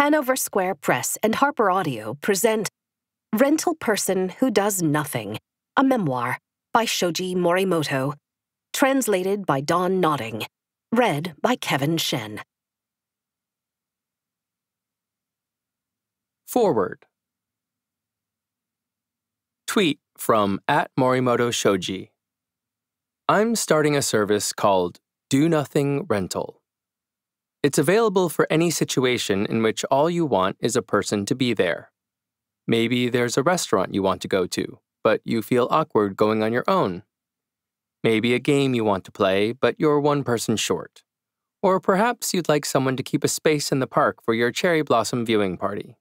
Hanover Square Press and Harper Audio present Rental Person Who Does Nothing, a memoir by Shoji Morimoto, translated by Don Nodding, read by Kevin Shen. Foreword. Tweet from at Morimoto Shoji. I'm starting a service called Do Nothing Rental. It's available for any situation in which all you want is a person to be there. Maybe there's a restaurant you want to go to, but you feel awkward going on your own. Maybe a game you want to play, but you're one person short. Or perhaps you'd like someone to keep a space in the park for your cherry blossom viewing party.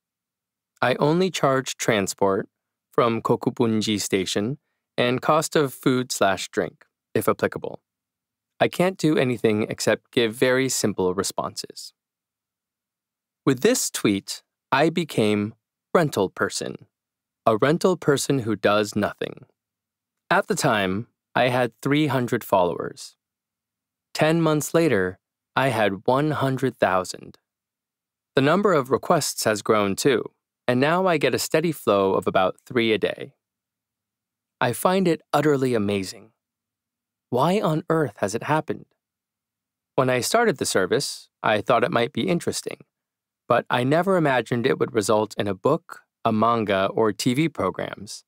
I only charge transport from Kokubunji Station and cost of food slash drink if applicable. I can't do anything except give very simple responses. With this tweet, I became rental person, a rental person who does nothing. At the time, I had 300 followers. 10 months later, I had 100,000. The number of requests has grown too, and now I get a steady flow of about three a day. I find it utterly amazing. Why on earth has it happened? When I started the service, I thought it might be interesting, but I never imagined it would result in a book, a manga, or TV programs.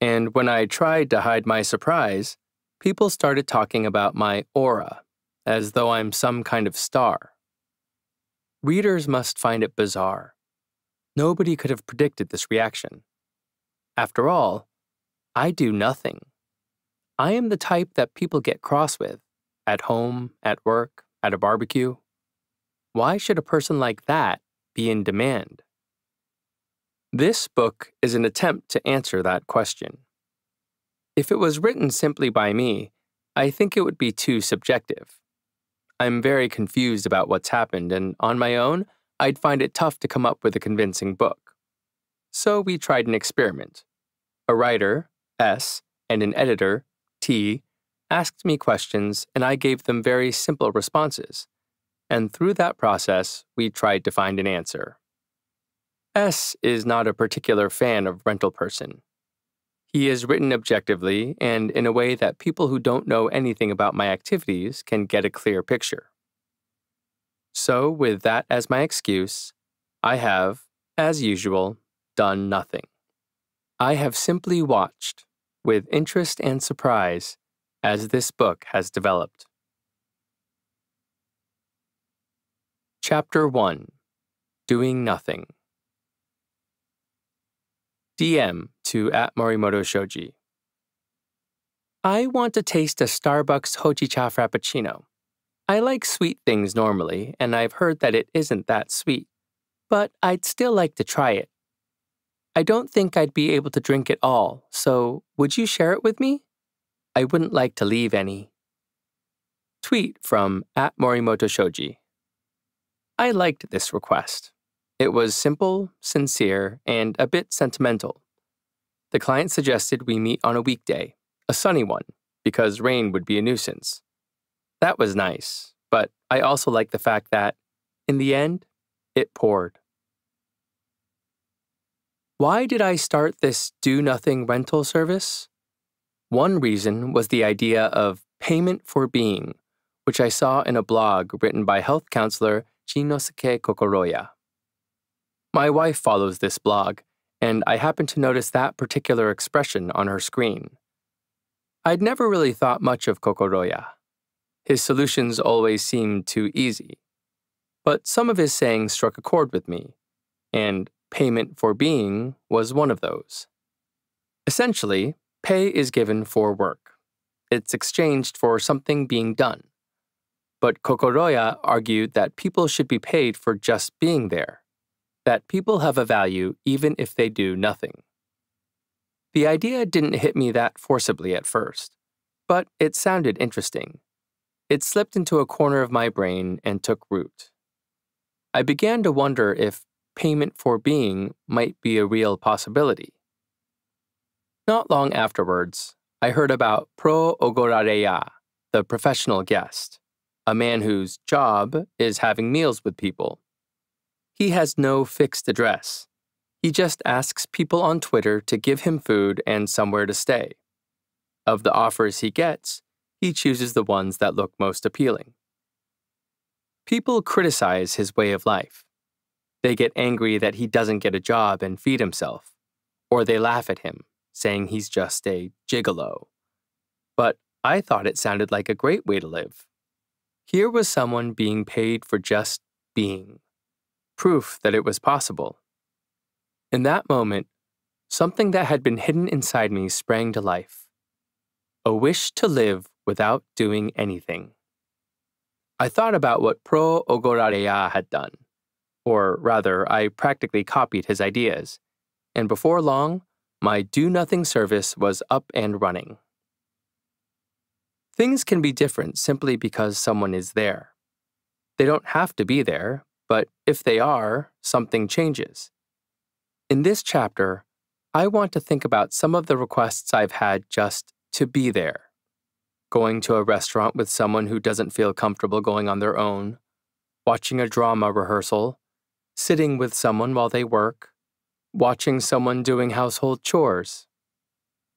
And when I tried to hide my surprise, people started talking about my aura, as though I'm some kind of star. Readers must find it bizarre. Nobody could have predicted this reaction. After all, I do nothing. I am the type that people get cross with at home, at work, at a barbecue. Why should a person like that be in demand? This book is an attempt to answer that question. If it was written simply by me, I think it would be too subjective. I'm very confused about what's happened, and on my own, I'd find it tough to come up with a convincing book. So we tried an experiment. A writer, S, and an editor, T asked me questions and I gave them very simple responses. And through that process, we tried to find an answer. S is not a particular fan of Rental Person. He is written objectively and in a way that people who don't know anything about my activities can get a clear picture. So, with that as my excuse, I have, as usual, done nothing. I have simply watched with interest and surprise as this book has developed. Chapter 1 Doing Nothing DM to at Morimoto Shoji. I want to taste a Starbucks Hojicha Frappuccino. I like sweet things normally, and I've heard that it isn't that sweet, but I'd still like to try it. I don't think I'd be able to drink it all, so would you share it with me? I wouldn't like to leave any. Tweet from at Morimoto Shoji. I liked this request. It was simple, sincere, and a bit sentimental. The client suggested we meet on a weekday, a sunny one, because rain would be a nuisance. That was nice, but I also liked the fact that, in the end, it poured. Why did I start this do nothing rental service? One reason was the idea of payment for being, which I saw in a blog written by health counselor Jinnosuke Kokoroya. My wife follows this blog, and I happened to notice that particular expression on her screen. I'd never really thought much of Kokoroya. His solutions always seemed too easy. But some of his sayings struck a chord with me, and Payment for being was one of those. Essentially, pay is given for work. It's exchanged for something being done. But Kokoroya argued that people should be paid for just being there, that people have a value even if they do nothing. The idea didn't hit me that forcibly at first, but it sounded interesting. It slipped into a corner of my brain and took root. I began to wonder if payment for being might be a real possibility. Not long afterwards, I heard about Pro Ogorareya, the professional guest, a man whose job is having meals with people. He has no fixed address. He just asks people on Twitter to give him food and somewhere to stay. Of the offers he gets, he chooses the ones that look most appealing. People criticize his way of life. They get angry that he doesn't get a job and feed himself, or they laugh at him, saying he's just a gigolo. But I thought it sounded like a great way to live. Here was someone being paid for just being, proof that it was possible. In that moment, something that had been hidden inside me sprang to life a wish to live without doing anything. I thought about what Pro Ogorareya had done, or rather, I practically copied his ideas, and before long, my do nothing service was up and running. Things can be different simply because someone is there. They don't have to be there, but if they are, something changes. In this chapter, I want to think about some of the requests I've had just to be there. Going to a restaurant with someone who doesn't feel comfortable going on their own, watching a drama rehearsal, sitting with someone while they work, watching someone doing household chores.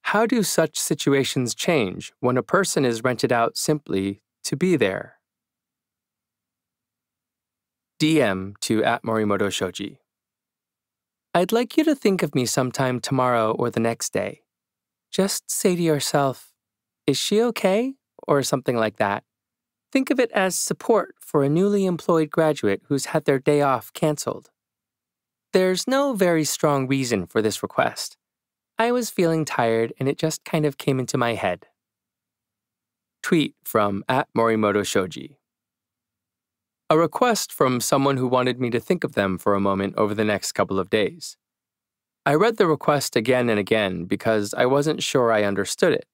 How do such situations change when a person is rented out simply to be there? DM to at Morimoto Shoji. I'd like you to think of me sometime tomorrow or the next day. Just say to yourself, is she okay? Or something like that. Think of it as support for a newly employed graduate who's had their day off canceled. There's no very strong reason for this request. I was feeling tired and it just kind of came into my head. Tweet from at Morimoto Shoji. A request from someone who wanted me to think of them for a moment over the next couple of days. I read the request again and again because I wasn't sure I understood it.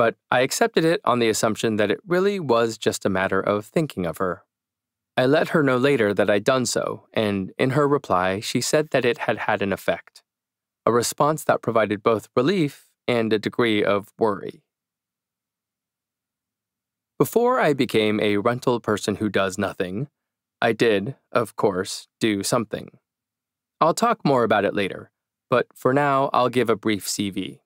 But I accepted it on the assumption that it really was just a matter of thinking of her. I let her know later that I'd done so, and in her reply, she said that it had had an effect a response that provided both relief and a degree of worry. Before I became a rental person who does nothing, I did, of course, do something. I'll talk more about it later, but for now, I'll give a brief CV.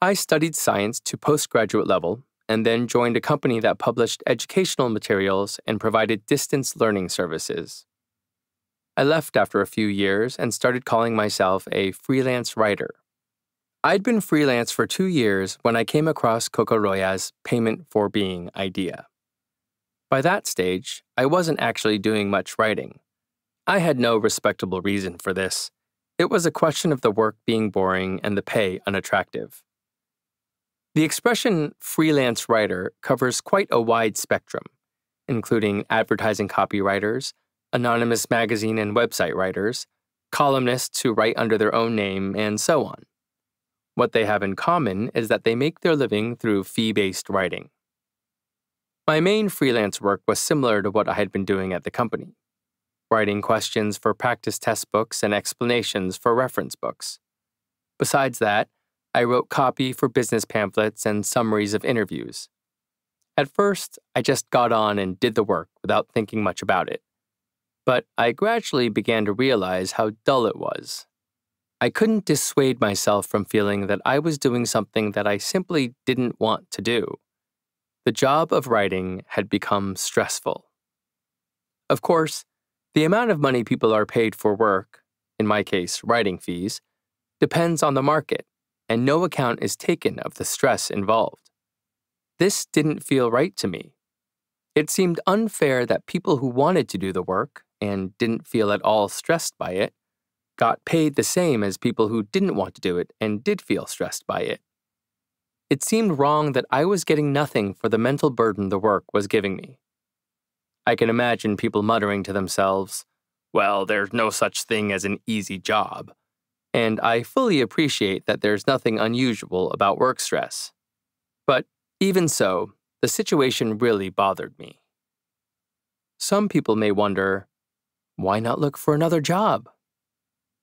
I studied science to postgraduate level and then joined a company that published educational materials and provided distance learning services. I left after a few years and started calling myself a freelance writer. I'd been freelance for two years when I came across Kokoroya's payment for being idea. By that stage, I wasn't actually doing much writing. I had no respectable reason for this. It was a question of the work being boring and the pay unattractive. The expression freelance writer covers quite a wide spectrum, including advertising copywriters, anonymous magazine and website writers, columnists who write under their own name, and so on. What they have in common is that they make their living through fee based writing. My main freelance work was similar to what I had been doing at the company writing questions for practice test books and explanations for reference books. Besides that, I wrote copy for business pamphlets and summaries of interviews. At first, I just got on and did the work without thinking much about it but I gradually began to realize how dull it was. I couldn't dissuade myself from feeling that I was doing something that I simply didn't want to do. The job of writing had become stressful. Of course, the amount of money people are paid for work, in my case, writing fees, depends on the market, and no account is taken of the stress involved. This didn't feel right to me. It seemed unfair that people who wanted to do the work and didn't feel at all stressed by it got paid the same as people who didn't want to do it and did feel stressed by it. It seemed wrong that I was getting nothing for the mental burden the work was giving me. I can imagine people muttering to themselves, well, there's no such thing as an easy job. And I fully appreciate that there's nothing unusual about work stress. But even so, the situation really bothered me. Some people may wonder why not look for another job?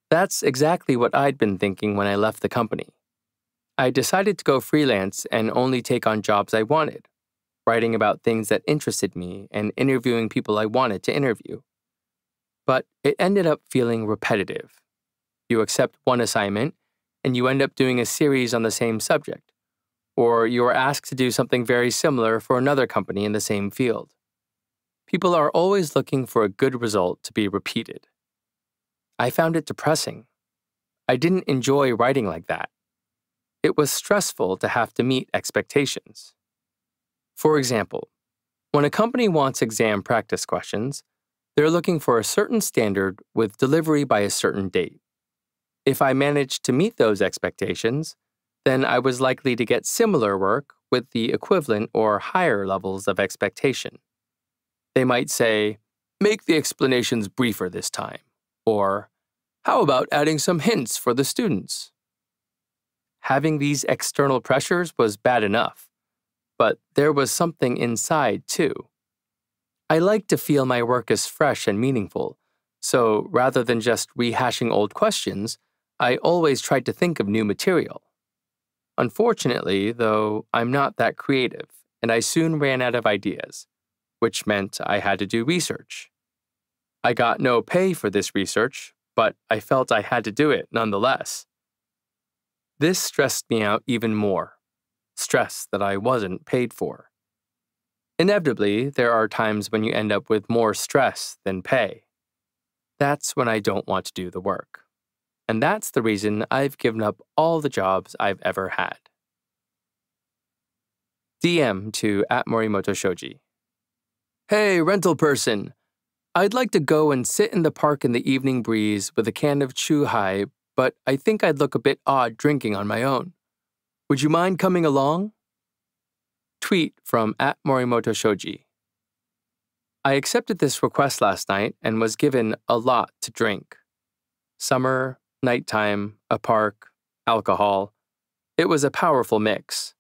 That's exactly what I'd been thinking when I left the company. I decided to go freelance and only take on jobs I wanted, writing about things that interested me and interviewing people I wanted to interview. but it ended up feeling repetitive. You accept one assignment, and you end up doing a series on the same subject, or you are asked to do something very similar for another company in the same field. People are always looking for a good result to be repeated. I found it depressing. I didn't enjoy writing like that. It was stressful to have to meet expectations. For example, when a company wants exam practice questions, they're looking for a certain standard with delivery by a certain date. If I managed to meet those expectations, then I was likely to get similar work with the equivalent or higher levels of expectation. They might say, Make the explanations briefer this time, or How about adding some hints for the students? Having these external pressures was bad enough, but there was something inside too. I like to feel my work is fresh and meaningful, so rather than just rehashing old questions, I always tried to think of new material. Unfortunately, though, I'm not that creative, and I soon ran out of ideas which meant I had to do research. I got no pay for this research, but I felt I had to do it nonetheless. This stressed me out even more stress that I wasn't paid for. Inevitably, there are times when you end up with more stress than pay. That's when I don't want to do the work. And that's the reason I've given up all the jobs I've ever had. DM to at Morimoto Shoji. Hey, rental person. I'd like to go and sit in the park in the evening breeze with a can of Chuhai, but I think I'd look a bit odd drinking on my own. Would you mind coming along? Tweet from at Morimoto Shoji. I accepted this request last night and was given a lot to drink. Summer, nighttime, a park, alcohol. It was a powerful mix.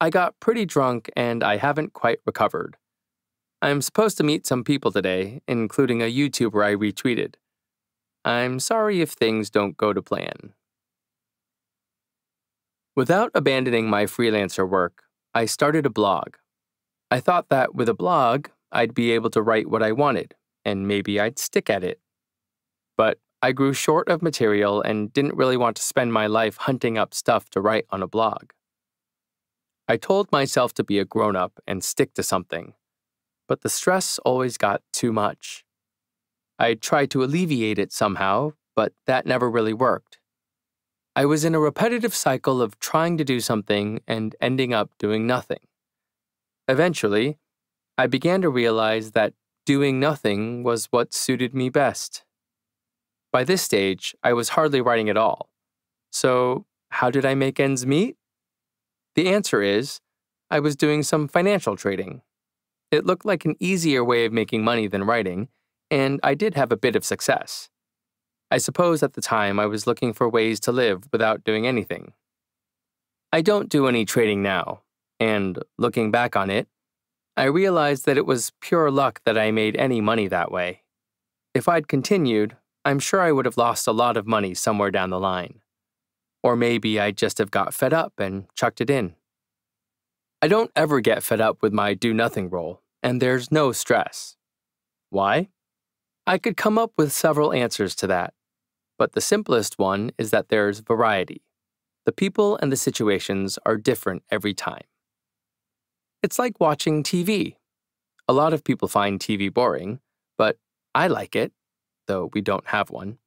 I got pretty drunk and I haven't quite recovered. I'm supposed to meet some people today, including a YouTuber I retweeted. I'm sorry if things don't go to plan. Without abandoning my freelancer work, I started a blog. I thought that with a blog, I'd be able to write what I wanted, and maybe I'd stick at it. But I grew short of material and didn't really want to spend my life hunting up stuff to write on a blog. I told myself to be a grown up and stick to something, but the stress always got too much. I tried to alleviate it somehow, but that never really worked. I was in a repetitive cycle of trying to do something and ending up doing nothing. Eventually, I began to realize that doing nothing was what suited me best. By this stage, I was hardly writing at all. So, how did I make ends meet? The answer is I was doing some financial trading. It looked like an easier way of making money than writing, and I did have a bit of success. I suppose at the time I was looking for ways to live without doing anything. I don't do any trading now, and looking back on it, I realized that it was pure luck that I made any money that way. If I'd continued, I'm sure I would have lost a lot of money somewhere down the line. Or maybe I'd just have got fed up and chucked it in. I don't ever get fed up with my do nothing role, and there's no stress. Why? I could come up with several answers to that, but the simplest one is that there's variety. The people and the situations are different every time. It's like watching TV. A lot of people find TV boring, but I like it, though we don't have one.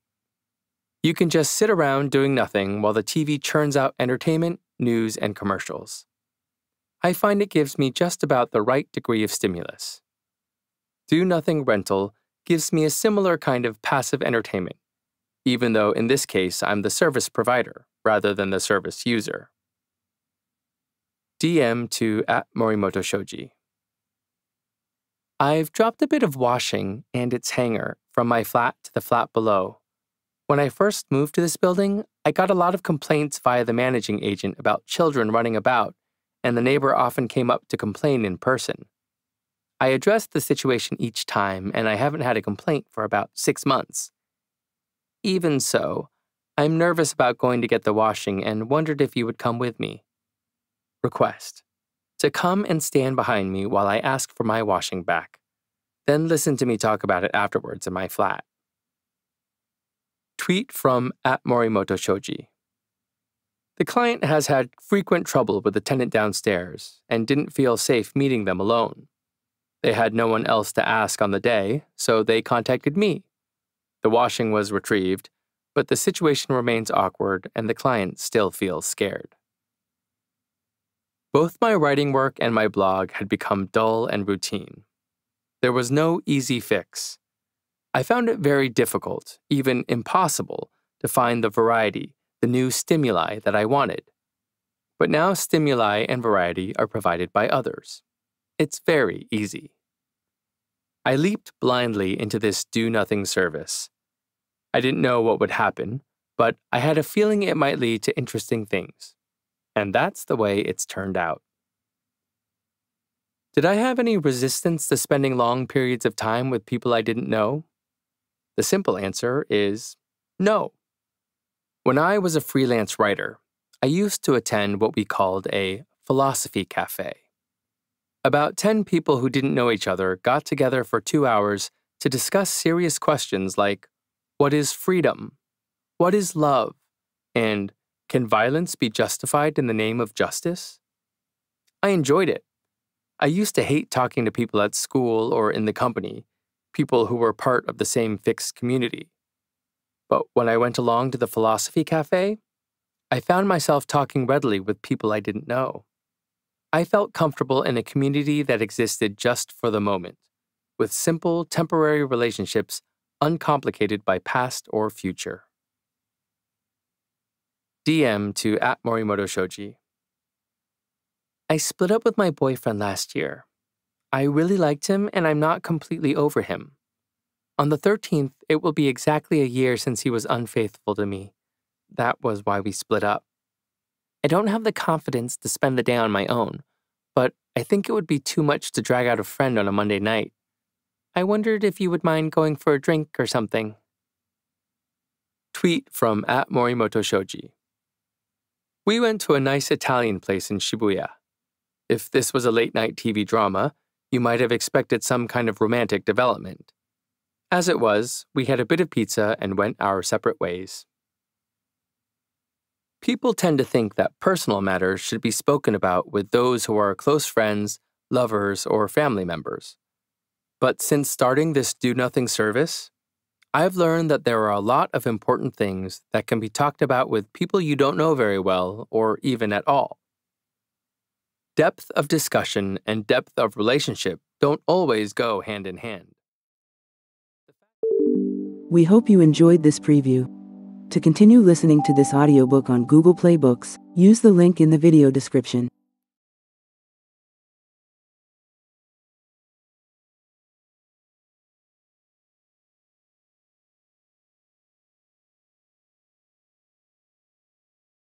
You can just sit around doing nothing while the TV churns out entertainment, news, and commercials. I find it gives me just about the right degree of stimulus. Do Nothing Rental gives me a similar kind of passive entertainment, even though in this case I'm the service provider rather than the service user. DM to at Morimoto Shoji. I've dropped a bit of washing and its hanger from my flat to the flat below. When I first moved to this building, I got a lot of complaints via the managing agent about children running about and the neighbor often came up to complain in person. I addressed the situation each time, and I haven't had a complaint for about six months. Even so, I'm nervous about going to get the washing and wondered if you would come with me. Request to come and stand behind me while I ask for my washing back, then listen to me talk about it afterwards in my flat. Tweet from at Morimoto Shoji. The client has had frequent trouble with the tenant downstairs and didn't feel safe meeting them alone. They had no one else to ask on the day, so they contacted me. The washing was retrieved, but the situation remains awkward and the client still feels scared. Both my writing work and my blog had become dull and routine. There was no easy fix. I found it very difficult, even impossible, to find the variety, the new stimuli that I wanted. But now stimuli and variety are provided by others. It's very easy. I leaped blindly into this do nothing service. I didn't know what would happen, but I had a feeling it might lead to interesting things. And that's the way it's turned out. Did I have any resistance to spending long periods of time with people I didn't know? The simple answer is no. When I was a freelance writer, I used to attend what we called a philosophy cafe. About 10 people who didn't know each other got together for two hours to discuss serious questions like what is freedom? What is love? And can violence be justified in the name of justice? I enjoyed it. I used to hate talking to people at school or in the company, people who were part of the same fixed community. But when I went along to the philosophy cafe, I found myself talking readily with people I didn't know. I felt comfortable in a community that existed just for the moment, with simple, temporary relationships uncomplicated by past or future. DM to at Morimoto Shoji. I split up with my boyfriend last year. I really liked him and I'm not completely over him. On the 13th, it will be exactly a year since he was unfaithful to me. That was why we split up. I don't have the confidence to spend the day on my own, but I think it would be too much to drag out a friend on a Monday night. I wondered if you would mind going for a drink or something. Tweet from at Morimoto Shoji. We went to a nice Italian place in Shibuya. If this was a late night TV drama, you might have expected some kind of romantic development. As it was, we had a bit of pizza and went our separate ways. People tend to think that personal matters should be spoken about with those who are close friends, lovers, or family members. But since starting this Do Nothing service, I've learned that there are a lot of important things that can be talked about with people you don't know very well or even at all. Depth of discussion and depth of relationship don't always go hand in hand. We hope you enjoyed this preview. To continue listening to this audiobook on Google Play Books, use the link in the video description.